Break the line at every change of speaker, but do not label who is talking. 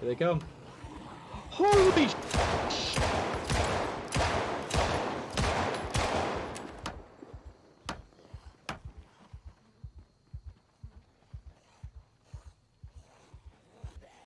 Here they come. Holy!